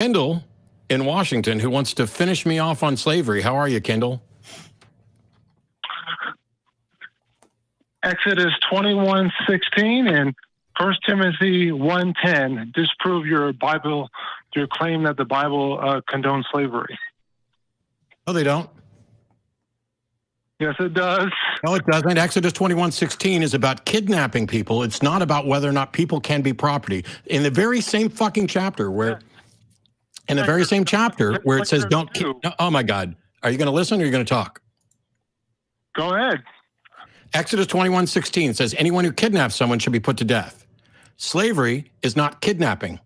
Kendall in Washington who wants to finish me off on slavery. How are you, Kendall? Exodus 21 16 and 1 Timothy 110 disprove your Bible, your claim that the Bible uh, condones slavery. No, they don't. Yes, it does. No, it doesn't. Exodus 21 16 is about kidnapping people. It's not about whether or not people can be property. In the very same fucking chapter where, in the very same chapter where it says, don't, ki- oh my God. Are you going to listen or are you going to talk? Go ahead. Exodus 21 16 says, anyone who kidnaps someone should be put to death. Slavery is not kidnapping.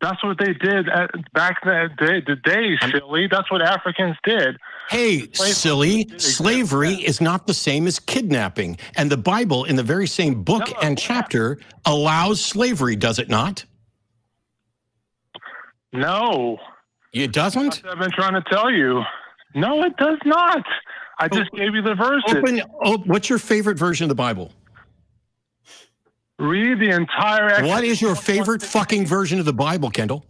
That's what they did at, back in the day, the day, silly. That's what Africans did. Hey, silly, slavery is not the same as kidnapping. And the Bible, in the very same book No, and chapter, allows slavery, does it not? No. It doesn't? I've been trying to tell you. No, it does not. I just gave you the verses. Open, oh, what's your favorite version of the Bible? Read the entire Exodus. What is your favorite fucking version of the Bible, Kendall?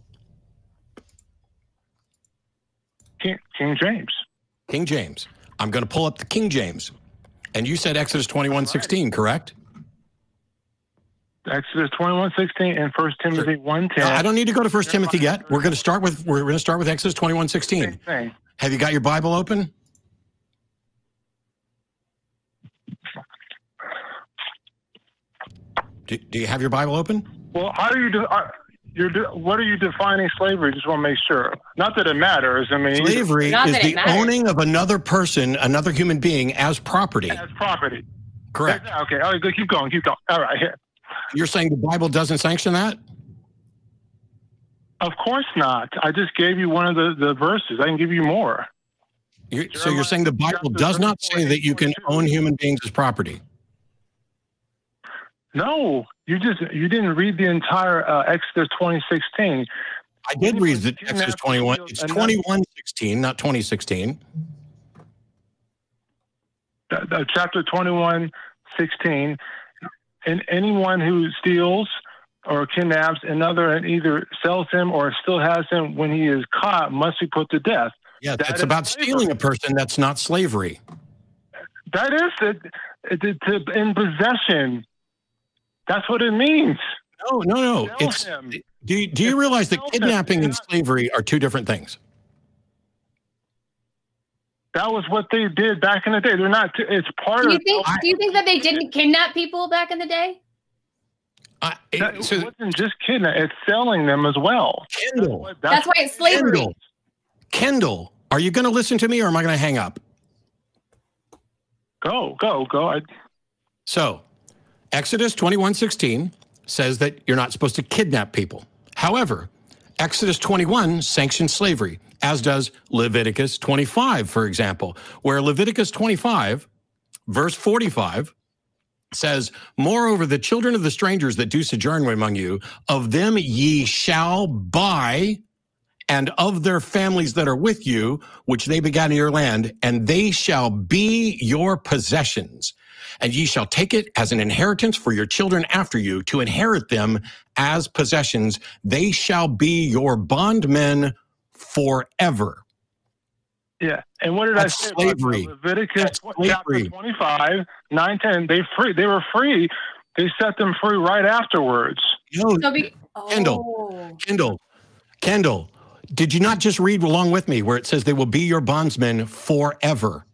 King, King James. King James. I'm going to pull up the King James. And you said Exodus 21 16, correct? Exodus 21 16 and 1 Timothy 1 10. No, I don't need to go to First Timothy yet. We're going to start with we're going to start with Exodus 21 16. Have you got your Bible open? Do, do you have your Bible open? Well, how do you do? Uh, you're do, what are you defining slavery? Just want to make sure. Not that it matters. I mean, Slavery is the matters. owning of another person, another human being as property. as property. Correct. Okay. All right. Good. Keep going. Keep going. All right. Here. You're saying the Bible doesn't sanction that? Of course not. I just gave you one of the, the verses. I can give you more. You're, so you're saying the Bible does not say that you can own human beings as property? No, you just you didn't read the entire uh, Exodus 2016. I did read the Exodus 21. It's another- 2116, not 2016. uh, uh, chapter 21, 16. And anyone who steals or kidnaps another and either sells him or still has him when he is caught must be put to death. Yeah, That it's about slavery. stealing a person. That's not slavery. That is it, in possession. That's what it means. No, no, no. It's him. do you, do you realize that him. kidnapping and slavery are two different things? That was what they did back in the day. They're not. It's part Do you of. think? Do you think that they didn't kidnap people back in the day? I, That, so it wasn't just kidnapping; it's selling them as well. Kendall, what- That's why it's slavery. Kendall, Kendall, are you going to listen to me or am I going to hang up? Go, go, go. I, So, Exodus 21:16 says that you're not supposed to kidnap people. However, Exodus 21 sanctions slavery, as does Leviticus 25, for example, where Leviticus 25, verse 45, says, Moreover, the children of the strangers that do sojourn among you, of them ye shall buy, and of their families that are with you, which they begat in your land, and they shall be your possessions. And ye shall take it as an inheritance for your children after you, to inherit them as possessions. They shall be your bondmen forever. yeah. And what did That's I say? slavery. Uh, Leviticus slavery. chapter 25, 9, 10. They free. They were free. They set them free right afterwards. No, So be, Kendall. Oh. Kendall, Kendall, did you not just read along with me where it says they will be your bondsmen forever?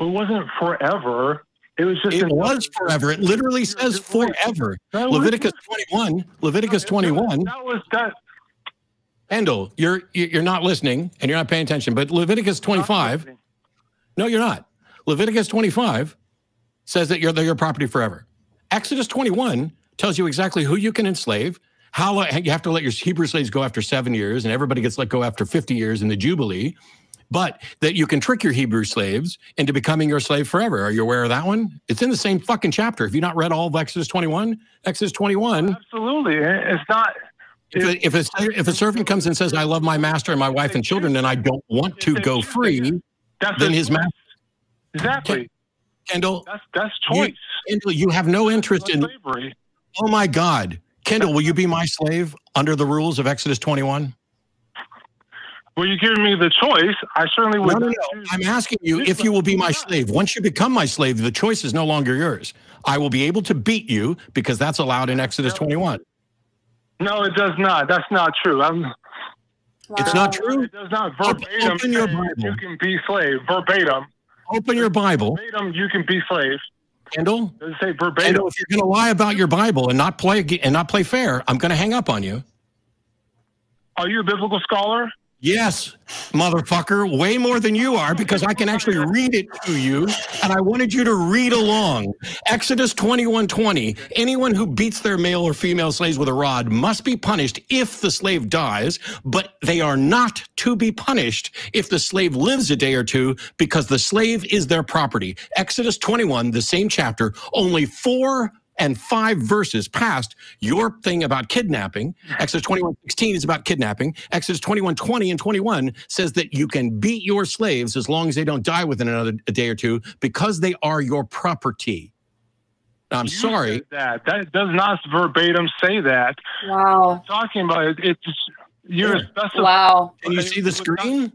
It wasn't forever. It was just. It was forever. It literally says forever. Leviticus 21, Leviticus 21. That was that. Kendall, you're you're not listening and you're not paying attention. But Leviticus 25, no, you're not. Leviticus 25 says that you're they're your property forever. Exodus 21 tells you exactly who you can enslave, how you have to let your Hebrew slaves go after seven years, and everybody gets let go after 50 years in the Jubilee. But that you can trick your Hebrew slaves into becoming your slave forever. Are you aware of that one? It's in the same fucking chapter. Have you not read all of Exodus 21? Exodus 21 Absolutely. It's not. if a, if a if a servant comes and says, "I love my master and my wife and children, and I don't want to go free," then his master, Exactly. Kendall, That's that's you, choice. Kendall, you have no interest in slavery. Oh my God. Kendall, will you be my slave under the rules of Exodus 21? Well, you're giving me the choice. I certainly would. No, no, no. I'm asking you if you will be my slave. Once you become my slave, the choice is no longer yours. I will be able to beat you because that's allowed in Exodus 21. No, it does not. That's not true. I'm, It's not true. it does not verbatim open your Bible. you can be slave. Verbatim. Open your Bible, Verbatim, you can be slave. Kendall. Does it say verbatim? Kendall, if you're going to lie about your Bible and not play and not play fair, I'm going to hang up on you. Are you a biblical scholar? Yes, motherfucker, way more than you are because I can actually read it to you and I wanted you to read along. Exodus 21:20. Anyone who beats their male or female slaves with a rod must be punished if the slave dies, but they are not to be punished if the slave lives a day or two because the slave is their property. Exodus 21, the same chapter, only 4 and five verses past your thing about kidnapping. Exodus 21, 16 is about kidnapping. Exodus 21, 20 and 21 says that you can beat your slaves as long as they don't die within another a day or two because they are your property. I'm You sorry. That that does not verbatim say that. Wow. Talking about it, it's you're Yeah. specifying. Wow. Can you see the screen?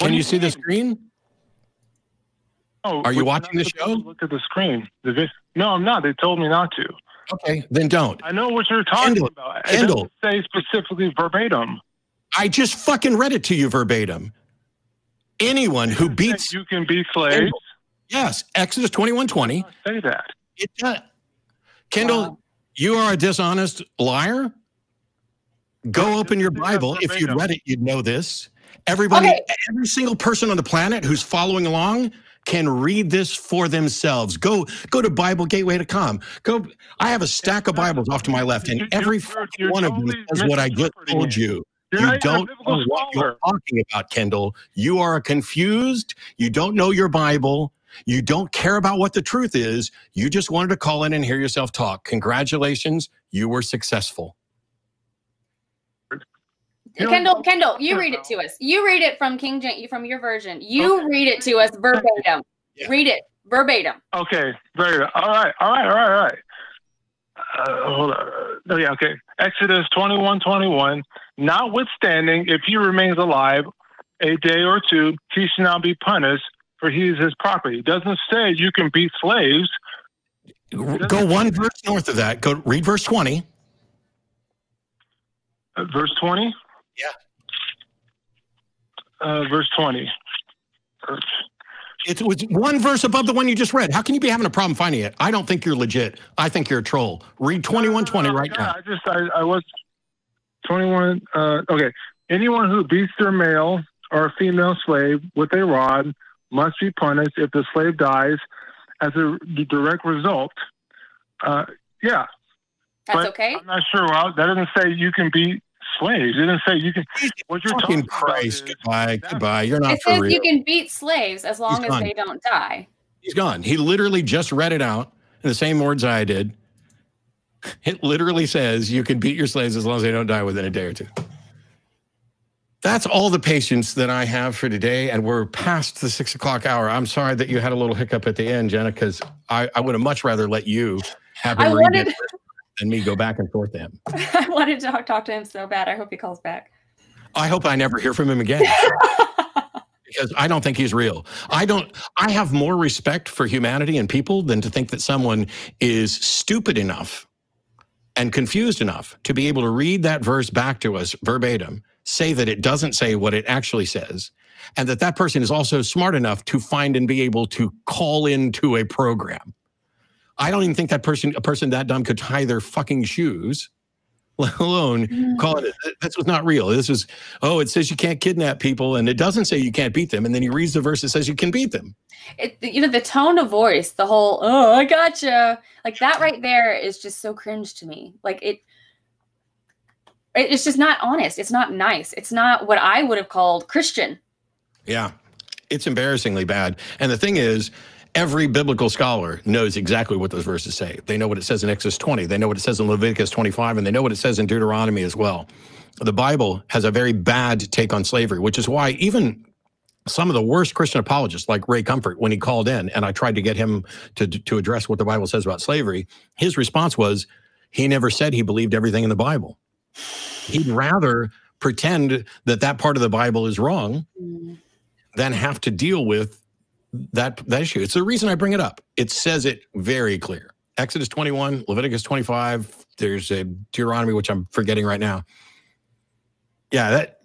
Can you see the screen? Oh, Are you watching the show? Look at the screen. The vis- no, I'm not. They told me not to. Okay, then don't. I know what you're talking Kendall, about. Kendall. doesn't say specifically verbatim. I just fucking read it to you verbatim. Anyone who beats you can be slaves. Kendall. yes, Exodus 21, 20. Say that. It does. Kendall, Wow. you are a dishonest liar. Go open your Bible. If you'd read it, you'd know this. Everybody, Okay. every single person on the planet who's following along can read this for themselves. Go, go to BibleGateway.com. Go. I have a stack of Bibles off to my left, and every you're- fucking you're one of them says what I just told you. You're you not even a don't know what you're talking about, Kendall. You are confused. You don't know your Bible. You don't care about what the truth is. You just wanted to call in and hear yourself talk. Congratulations, you were successful. You don't Kendall, Kendall, you read it to us. You read it from King James, from your version. You Okay. read it to us verbatim. Yeah. Read it verbatim. Okay, very good. All right, all right, all right, all right. Uh, hold on. Oh, yeah, okay. Exodus 21 21. Notwithstanding, if he remains alive a day or two, he shall not be punished, for he is his property. It doesn't say you can be slaves. Go one verse north of that. Go read verse 20. Uh, verse 20? Yeah. Uh, verse 20. It was one verse above the one you just read. How can you be having a problem finding it? I don't think you're legit. I think you're a troll. Read 2120 right Yeah, now. I just, I, I was 21. Uh, okay. Anyone who beats their male or female slave with a rod must be punished if the slave dies as a direct result. Uh, yeah. That's but okay. I'm not sure. Well, that doesn't say you can beat slaves. It didn't say you can. What you're Fucking talking about Christ. is- Goodbye. Goodbye. You're not It for says real. you can beat slaves as long He's as gone. they don't die. He's gone. He literally just read it out in the same words I did. It literally says you can beat your slaves as long as they don't die within a day or two. That's all the patience that I have for today. And we're past the six o'clock hour. I'm sorry that you had a little hiccup at the end, Jenna, because I, I would have much rather let you have I him read wanted- it than me go back and forth to him. I wanted to talk, talk to him so bad. I hope he calls back. I hope I never hear from him again. because I don't think he's real. I don't I have more respect for humanity and people than to think that someone is stupid enough and confused enough to be able to read that verse back to us verbatim, say that it doesn't say what it actually says, and that that person is also smart enough to find and be able to call into a program. I don't even think that person a person that dumb could tie their fucking shoes, let alone mm-hmm. call it. This was not real. This was, oh, it says you can't kidnap people, and it doesn't say you can't beat them. And then he reads the verse that says you can beat them. It, you know, the tone of voice, the whole, oh, I gotcha. Like that right there is just so cringe to me. Like it- it's just not honest. It's not nice. It's not what I would have called Christian. Yeah, it's embarrassingly bad. And the thing is, every biblical scholar knows exactly what those verses say. They know what it says in Exodus 20, they know what it says in Leviticus 25, and they know what it says in Deuteronomy as well. The Bible has a very bad take on slavery, which is why even some of the worst Christian apologists, like Ray Comfort, when he called in and I tried to get him to, to address what the Bible says about slavery, his response was, he never said he believed everything in the Bible. He'd rather pretend that that part of the Bible is wrong mm. than have to deal with that that issue. It's the reason I bring it up. It says it very clear. Exodus 21, Leviticus 25, there's a Deuteronomy which I'm forgetting right now. Yeah, that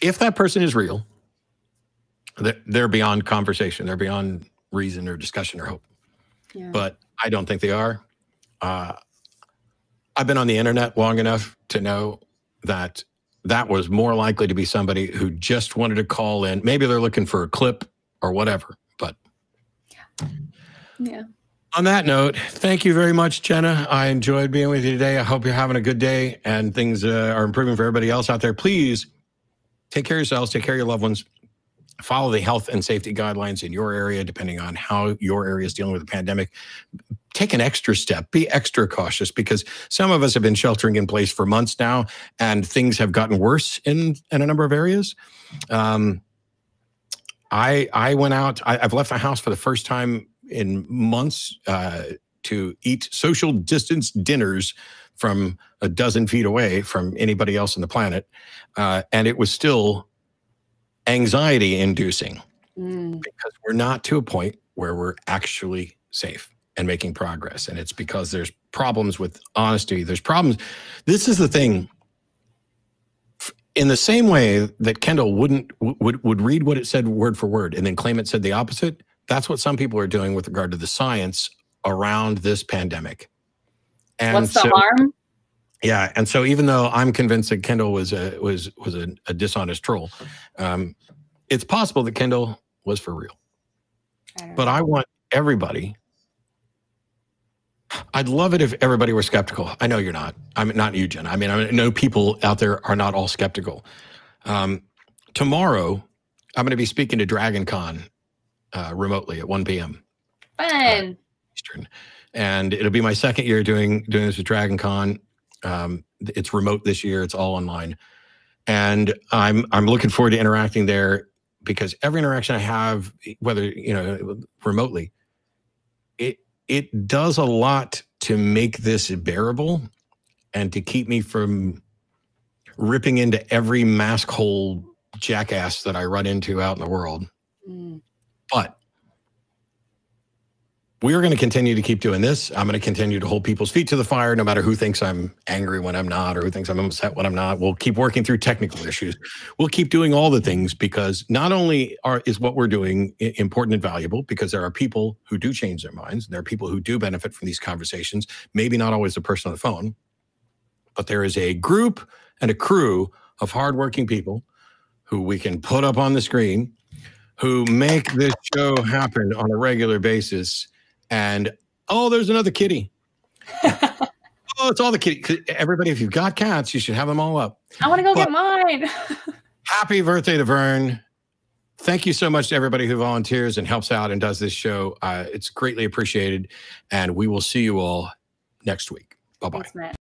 if that person is real, they're, they're beyond conversation. They're beyond reason or discussion or hope. Yeah. But I don't think they are. Uh, I've been on the internet long enough to know that that was more likely to be somebody who just wanted to call in. Maybe they're looking for a clip or whatever. Yeah. On that note, thank you very much, Jenna. I enjoyed being with you today. I hope you're having a good day and things uh, are improving for everybody else out there. Please take care of yourselves, take care of your loved ones follow the health and safety guidelines in your area, depending on how your area is dealing with the pandemic. Take an extra step, be extra cautious because some of us have been sheltering in place for months now and things have gotten worse in, in a number of areas. Um, I, I went out, I, have left the house for the first time in months uh, to eat social distance dinners from a dozen feet away from anybody else on the planet. Uh, and it was still anxiety inducing mm. because we're not to a point where we're actually safe and making progress. And it's because there's problems with honesty. There's problems. This is the thing. In the same way that Kendall wouldn't would would read what it said word for word and then claim it said the opposite, that's what some people are doing with regard to the science around this pandemic. And What's the so, harm? Yeah, and so even though I'm convinced that Kendall was a was was a, a dishonest troll, um, it's possible that Kendall was for real. I but I want everybody. I'd love it if everybody were skeptical. I know you're not. I'm not you, Jen. I mean, I know people out there are not all skeptical. Um, tomorrow, I'm going to be speaking to Dragon Con uh, remotely at 1 p.m. Fun. Uh, Eastern, and it'll be my second year doing doing this with Dragon Con. Um, it's remote this year. It's all online, and I'm I'm looking forward to interacting there because every interaction I have, whether you know remotely, it it does a lot to make this bearable and to keep me from ripping into every mask hole jackass that I run into out in the world. Mm. But we are going to continue to keep doing this. I'm going to continue to hold people's feet to the fire, no matter who thinks I'm angry when I'm not, or who thinks I'm upset when I'm not. We'll keep working through technical issues. We'll keep doing all the things because not only are is what we're doing important and valuable, because there are people who do change their minds. And There are people who do benefit from these conversations. Maybe not always the person on the phone, but there is a group and a crew of hardworking people who we can put up on the screen, who make this show happen on a regular basis and oh, there's another kitty. oh, it's all the kitty. Everybody, if you've got cats, you should have them all up. I want to go but get mine. happy birthday to Vern. Thank you so much to everybody who volunteers and helps out and does this show. Uh, it's greatly appreciated. And we will see you all next week. Bye bye.